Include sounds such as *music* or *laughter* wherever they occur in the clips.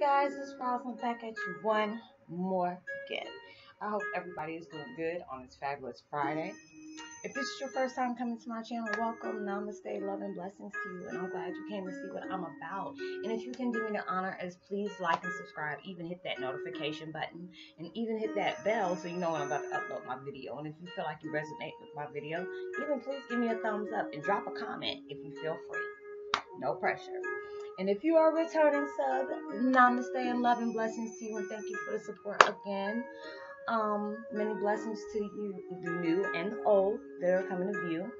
guys? It's Roslynn back at you one more again. I hope everybody is doing good on this fabulous Friday. If this is your first time coming to my channel, welcome. Namaste, love and blessings to you. And I'm glad you came to see what I'm about. And if you can do me the honor as please like and subscribe. Even hit that notification button. And even hit that bell so you know when I'm about to upload my video. And if you feel like you resonate with my video, even please give me a thumbs up and drop a comment if you feel free. No pressure. And if you are a returning sub, namaste and love and blessings to you. And thank you for the support again. Um, many blessings to you, the new and the old that are coming to view.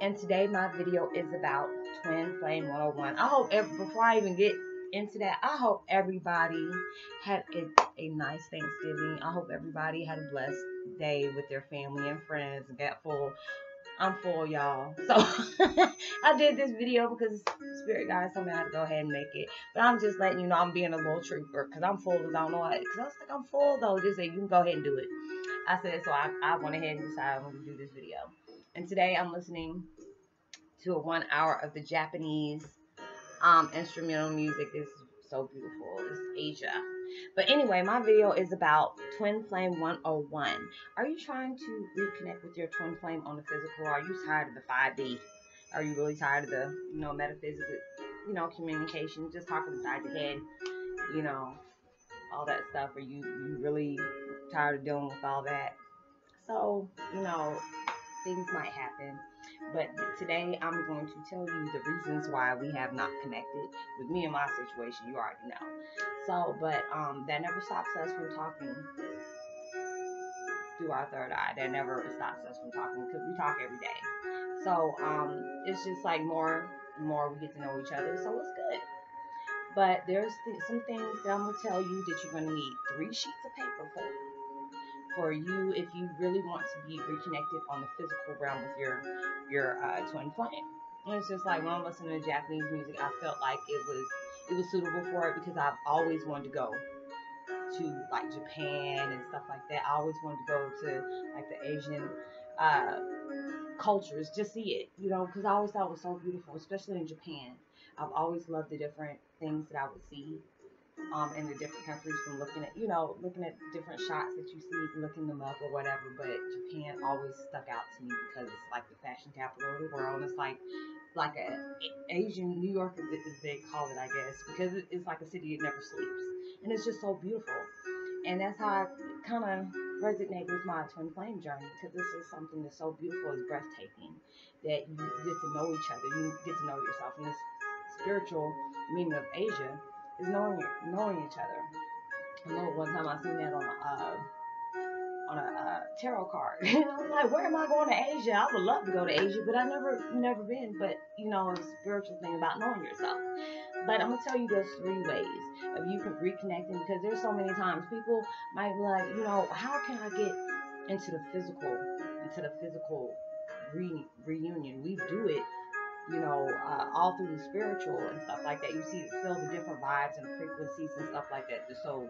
And today my video is about Twin Flame 101. I hope, every, before I even get into that, I hope everybody had a, a nice Thanksgiving. I hope everybody had a blessed day with their family and friends and got full I'm full, y'all. *laughs* So I did this video because Spirit guys told me I had to go ahead and make it. But I'm just letting you know I'm being a little trooper because I'm full as I don't know why. Because I was like, I'm full though. Just say you can go ahead and do it. I said so. I, I went ahead and decided I'm going to do this video. And today I'm listening to a one hour of the Japanese um, instrumental music. This is so beautiful. It's Asia. But anyway, my video is about Twin Flame 101. Are you trying to reconnect with your twin flame on the physical? Are you tired of the 5D? Are you really tired of the, you know, metaphysical, you know, communication, just talking inside your head, you know, all that stuff? Are you, you really tired of dealing with all that? So, you know, things might happen. But today I'm going to tell you the reasons why we have not connected. With me and my situation, you already know. So, but um, that never stops us from talking through our third eye. That never stops us from talking because we talk every day. So um, it's just like more, more we get to know each other. So it's good. But there's th- some things that I'm gonna tell you that you're gonna need three sheets of paper for for you if you really want to be reconnected on the physical realm with your your uh, twin flame. And it's just like when I'm listening to Japanese music, I felt like it was it was suitable for it because I've always wanted to go to like Japan and stuff like that. I always wanted to go to like the Asian uh, cultures, just see it, you know, because I always thought it was so beautiful, especially in Japan. I've always loved the different things that I would see um, in the different countries from looking at, you know, looking at different shots that you see, looking them up or whatever. But Japan always stuck out to me because it's like the fashion capital of the world. It's like like a Asian New York they call it, I guess, because it's like a city that never sleeps, and it's just so beautiful. And that's how I kind of resonate with my twin flame journey because this is something that's so beautiful, it's breathtaking that you get to know each other, you get to know yourself, and this spiritual meaning of Asia is knowing knowing each other. I know one time I seen that on a uh, on a uh, tarot card, *laughs* and I was like, "Where am I going to Asia? I would love to go to Asia, but I never never been. But you know, it's a spiritual thing about knowing yourself. But I'm gonna tell you those three ways of you can reconnecting because there's so many times people might be like, you know, how can I get into the physical, into the physical re- reunion? We do it you know, uh, all through the spiritual and stuff like that. You see, feel the different vibes and frequencies and stuff like that. So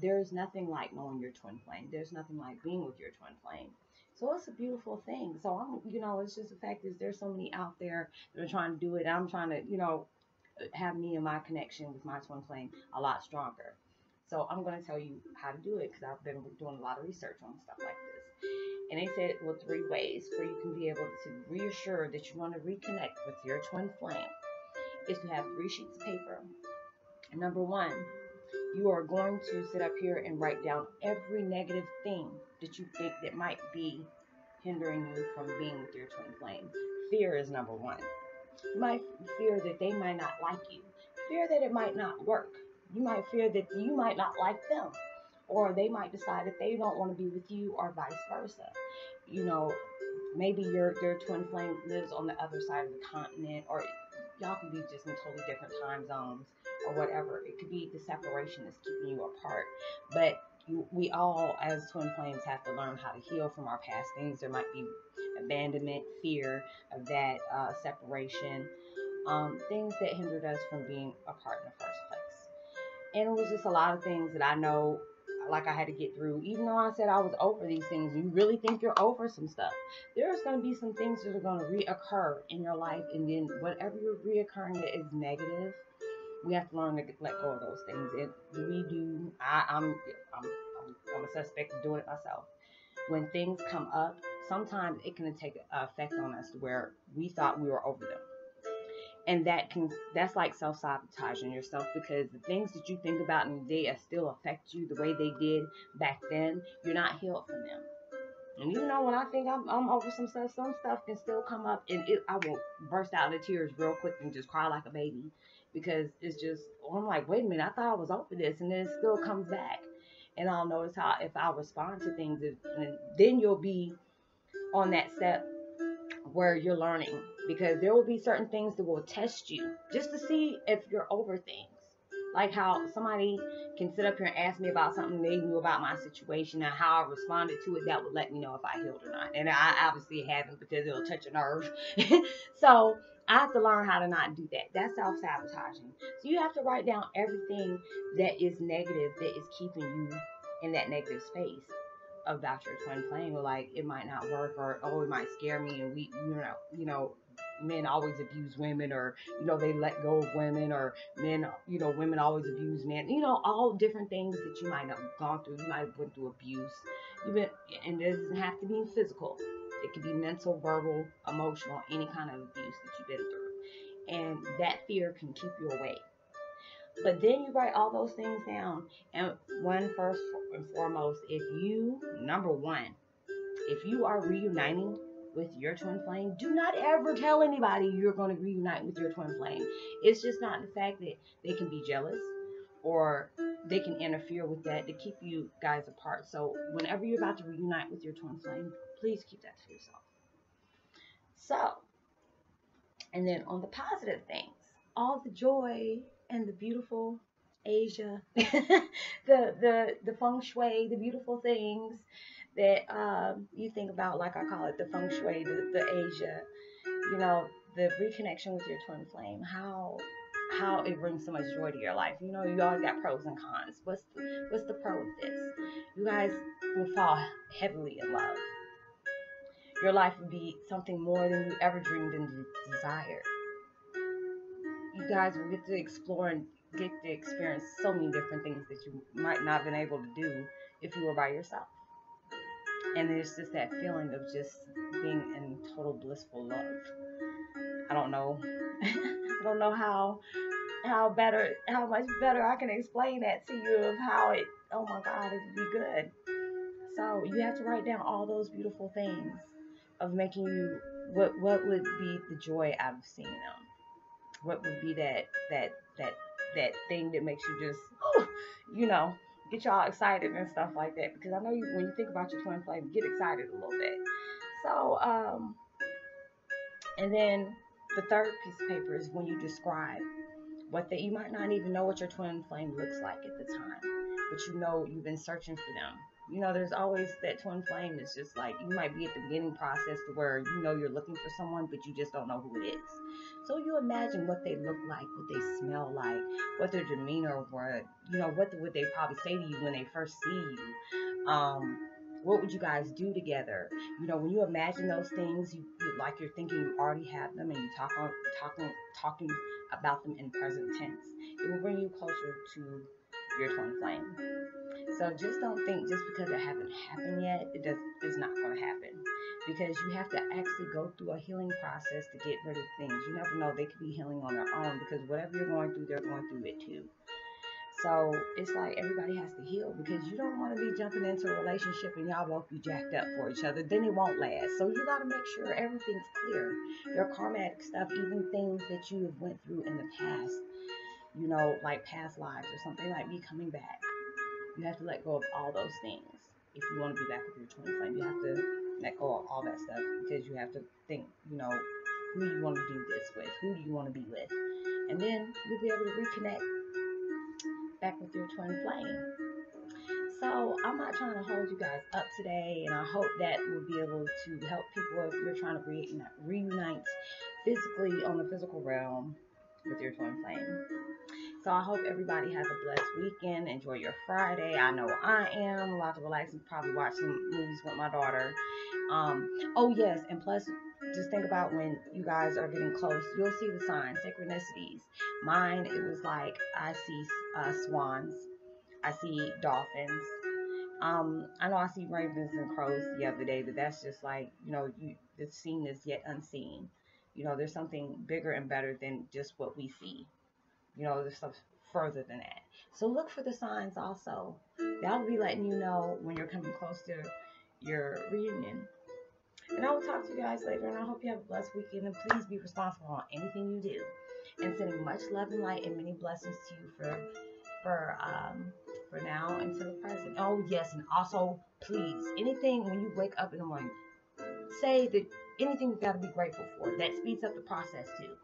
there's nothing like knowing your twin flame. There's nothing like being with your twin flame. So it's a beautiful thing. So I'm, you know, it's just the fact is there's so many out there that are trying to do it. I'm trying to, you know, have me and my connection with my twin flame a lot stronger. So I'm going to tell you how to do it because I've been doing a lot of research on stuff like this. And they said, well, three ways for you can be able to reassure that you want to reconnect with your twin flame is to have three sheets of paper. Number one, you are going to sit up here and write down every negative thing that you think that might be hindering you from being with your twin flame. Fear is number one. You might fear that they might not like you. Fear that it might not work. You might fear that you might not like them or they might decide that they don't want to be with you or vice versa. You know maybe your your twin flame lives on the other side of the continent or y'all could be just in totally different time zones or whatever. It could be the separation that's keeping you apart. But we all as twin flames have to learn how to heal from our past things. There might be abandonment fear of that uh, separation um, things that hindered us from being apart in the first place and it was just a lot of things that i know like I had to get through. Even though I said I was over these things, you really think you're over some stuff. There's going to be some things that are going to reoccur in your life, and then whatever you're reoccurring that is negative, we have to learn to let go of those things. And we do. I, I'm, I'm, I'm, I'm a suspect of doing it myself. When things come up, sometimes it can take an effect on us where we thought we were over them and that can that's like self-sabotaging yourself because the things that you think about in the day still affect you the way they did back then. You're not healed from them. And you know when i think i'm, I'm over some stuff some stuff can still come up and it, i will burst out into tears real quick and just cry like a baby because it's just i'm like wait a minute i thought i was over this and then it still comes back. And i'll notice how if i respond to things if, then you'll be on that step where you're learning because there will be certain things that will test you just to see if you're over things. Like how somebody can sit up here and ask me about something they knew about my situation and how I responded to it, that would let me know if I healed or not. And I obviously haven't because it'll touch a nerve. *laughs* so I have to learn how to not do that. That's self sabotaging. So you have to write down everything that is negative that is keeping you in that negative space about your twin flame like it might not work or oh it might scare me and we you know you know men always abuse women or you know they let go of women or men you know women always abuse men you know all different things that you might have gone through you might have went through abuse. Even and it doesn't have to be physical. It could be mental verbal emotional any kind of abuse that you've been through. And that fear can keep you away but then you write all those things down. And one first and foremost if you number one if you are reuniting with your twin flame, do not ever tell anybody you're going to reunite with your twin flame. It's just not the fact that they can be jealous or they can interfere with that to keep you guys apart. So, whenever you're about to reunite with your twin flame, please keep that to yourself. So, and then on the positive things, all the joy and the beautiful Asia, *laughs* the the the feng shui, the beautiful things that um, you think about, like I call it the feng shui, the, the Asia, you know, the reconnection with your twin flame, how how it brings so much joy to your life. You know, you always got pros and cons. What's the, what's the pro of this? You guys will fall heavily in love. Your life will be something more than you ever dreamed and desired. You guys will get to explore and get to experience so many different things that you might not have been able to do if you were by yourself and there's just that feeling of just being in total blissful love. I don't know. *laughs* I don't know how how better how much better I can explain that to you of how it oh my god it would be good. So you have to write down all those beautiful things of making you what what would be the joy out of seeing them? What would be that that that that thing that makes you just you know get y'all excited and stuff like that because I know you when you think about your twin flame, get excited a little bit. So, um, and then the third piece of paper is when you describe what that you might not even know what your twin flame looks like at the time, but you know you've been searching for them. You know, there's always that twin flame It's just like you might be at the beginning process to where you know you're looking for someone, but you just don't know who it is. So you imagine what they look like, what they smell like, what their demeanor would, you know, what would they probably say to you when they first see you. Um, what would you guys do together? You know, when you imagine those things, you, you like you're thinking you already have them, and you talk on talking talking about them in present tense. It will bring you closer to your twin flame. So just don't think just because it hasn't happened yet, it does it's not to happen. Because you have to actually go through a healing process to get rid of things. You never know they could be healing on their own because whatever you're going through, they're going through it too. So it's like everybody has to heal because you don't want to be jumping into a relationship and y'all both be jacked up for each other. Then it won't last. So you got to make sure everything's clear. Your karmatic stuff, even things that you have went through in the past, you know, like past lives or something like me coming back. You have to let go of all those things if you want to be back with your twin flame. You have to let go of all that stuff because you have to think, you know, who you want to do this with, who do you want to be with, and then you'll be able to reconnect back with your twin flame. So I'm not trying to hold you guys up today, and I hope that will be able to help people if you're trying to reunite, reunite physically on the physical realm with your twin flame. So I hope everybody has a blessed weekend. Enjoy your Friday. I know I am. A lot to relax and probably watch some movies with my daughter. Um, oh yes, and plus just think about when you guys are getting close. You'll see the signs, synchronicities. Mine, it was like I see uh, swans, I see dolphins. Um, I know I see ravens and crows the other day, but that's just like you know, you the seen is yet unseen. You know, there's something bigger and better than just what we see. You know, there's stuff further than that. So look for the signs also. That'll be letting you know when you're coming close to your reunion. And I will talk to you guys later, and I hope you have a blessed weekend. And please be responsible on anything you do. And sending much love and light and many blessings to you for for um for now until the present. Oh yes, and also please, anything when you wake up in the morning, say that anything you gotta be grateful for. That speeds up the process too.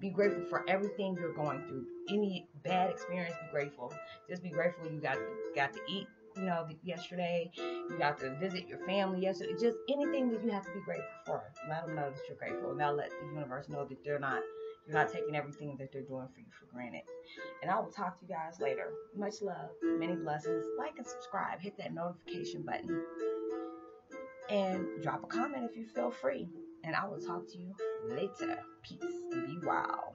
Be grateful for everything you're going through. Any bad experience, be grateful. Just be grateful you got got to eat you know, yesterday. You got to visit your family yesterday. Just anything that you have to be grateful for. Let them know that you're grateful. Now let the universe know that they're not, you're not taking everything that they're doing for you for granted. And I will talk to you guys later. Much love, many blessings. Like and subscribe. Hit that notification button. And drop a comment if you feel free. And I will talk to you later. Peace and be wild.